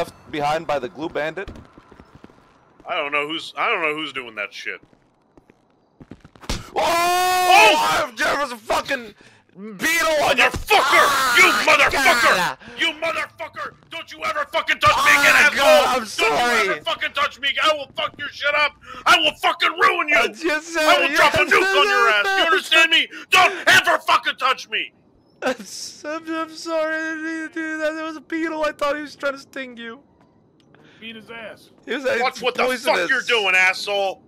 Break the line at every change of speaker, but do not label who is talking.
left behind by the glue bandit?
I don't know who's I don't know who's doing that shit.
Oh! oh! There was a fucking beetle on your
Motherfucker! you
Ah,
motherfucker!
God.
You motherfucker! Don't you ever fucking touch me
Oh,
again, asshole!
God, I'm
Don't
sorry.
you ever fucking touch me! I will fuck your shit up! I will fucking ruin you!
I just said
I will drop a nuke on your ass! You understand me? Don't ever fucking touch me!
I'm, I'm sorry, I didn't mean to do that. There was a beetle. I thought he was trying to sting you.
Beat his ass.
He was
Watch what the
poisonous.
fuck you're doing, asshole!